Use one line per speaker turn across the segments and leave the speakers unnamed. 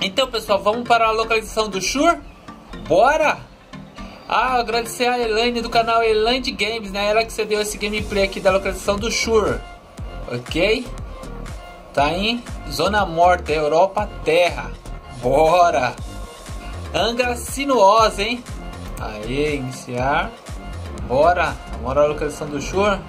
Então, pessoal, vamos para a localização do Shure? Bora! Ah, agradecer a Elaine do canal Elaine Games, né? Ela que cedeu esse gameplay aqui da localização do Shure. Ok? Tá em Zona Morta, Europa Terra. Bora! Angra Sinuosa, hein? Aí, iniciar. Bora! Bora a localização do Shure.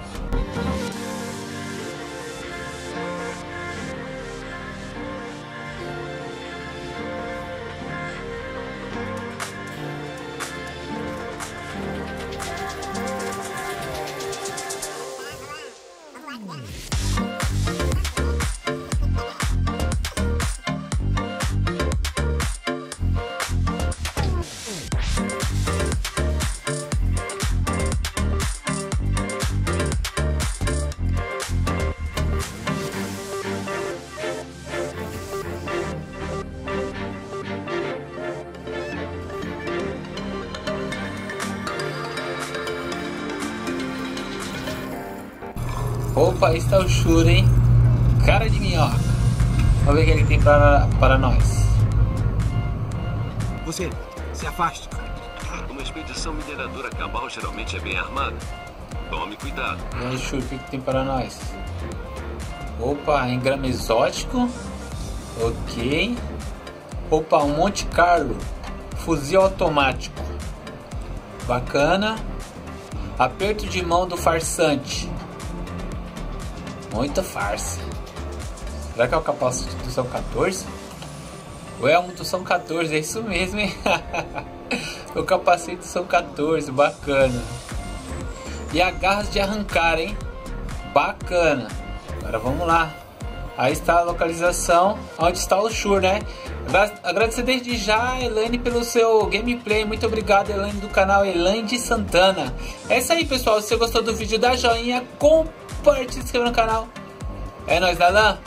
like that. Opa, aí está o Shure, hein? Cara de minhoca. Vamos ver o que ele tem para, para nós.
Você, se afaste.
Uma expedição mineradora cabal geralmente é bem armada. Tome cuidado.
Aí, Shure, o que, que tem para nós? Opa, engrama exótico. Ok. Opa, um Monte Carlo. Fuzil automático. Bacana. Aperto de mão do farsante. Muita farsa. Será que é o capacete do São 14? Ou é do São 14? É isso mesmo, hein? o capacete do São 14, bacana. E agarras de arrancar, hein? Bacana. Agora vamos lá. Aí está a localização onde está o Shure, né? Agradecer desde já a Elaine pelo seu gameplay. Muito obrigado, Elaine, do canal Elaine de Santana. É isso aí, pessoal. Se você gostou do vídeo, dá joinha, compartilha, se inscreva no canal. É nóis, Dalan.